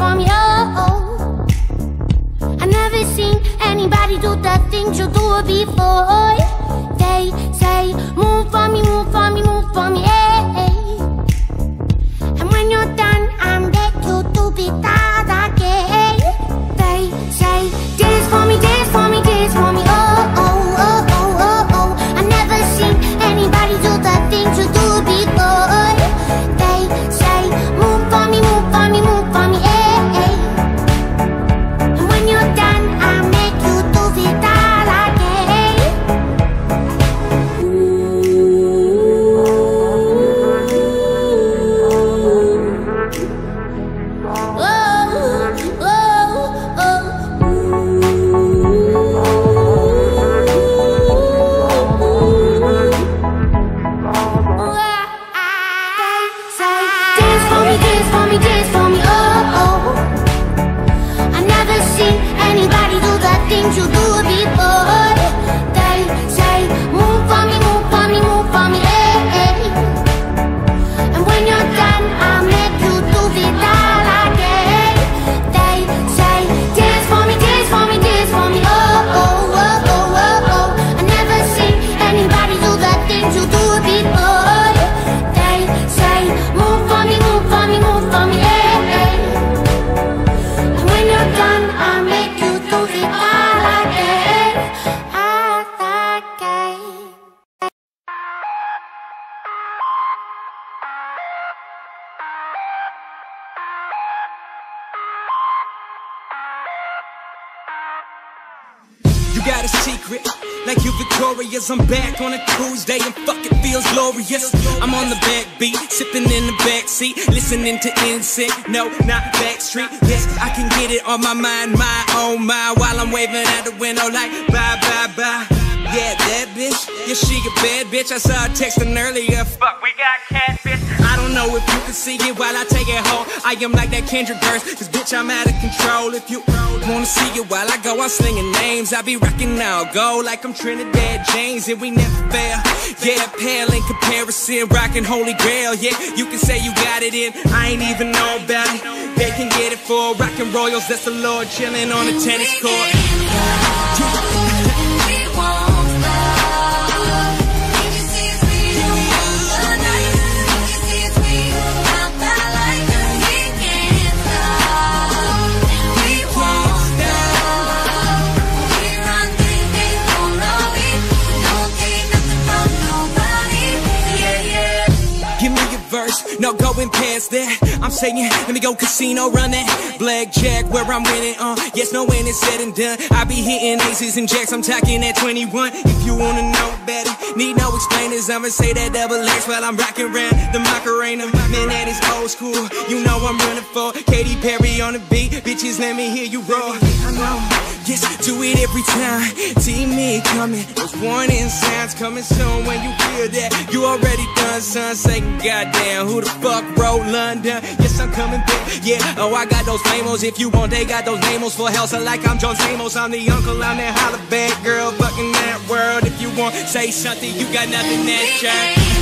oh, oh. I never seen anybody do the things you do before. Victorious. I'm back on a Tuesday and fuck it feels glorious. I'm on the back beat, sipping in the back seat, listening to NSYNC. No, not Backstreet. Yes, I can get it on my mind, my oh, own mind, while I'm waving at the window like bye bye bye. Yeah, that bitch. Yeah, she a bad bitch. I saw her texting earlier. Fuck, we got catfish. I don't know if you can see it while I take it home. I am like that Kendrick verse, cause bitch, I'm out of control. If you wanna see it while I go, I'm slinging names. I be rocking now, go like I'm Trinidad James, and we never fail. Yeah, pale in comparison, rocking Holy Grail. Yeah, you can say you got it in, I ain't even know about it. They can get it for rocking Royals, that's the Lorde chilling on a tennis court. No going past that. I'm saying, let me go casino, run that blackjack where I'm winning. Uh, yes, no when it's said and done. I be hitting aces and jacks. I'm talking at 21. If you wanna know better, need no explainers. I'ma say that double X while I'm rocking around the Macarena. Man, that is old school. You know I'm running for Katy Perry on the beat. Bitches, let me hear you roar. I know. Yes, do it every time. See me coming. Those warning signs coming soon when you feel that. You already done, son. Say, goddamn, who the fuck wrote London? Yes, I'm coming back. Yeah, oh, I got those famos. If you want, they got those namos for hell. So like I'm John Stamos. I'm the uncle. I'm that holla bad girl. Fucking that world. If you want, say something. You got nothing that shine.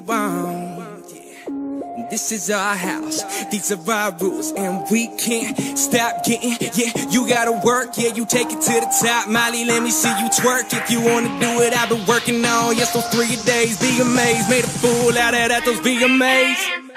Want. Yeah. This is our house, these are our rules, and we can't stop getting. Yeah, you gotta work, yeah, you take it to the top. Molly, let me see you twerk. If you wanna do it, I've been working on. Yes, those three days, be amazed. Made a fool out of that, those VMAs. And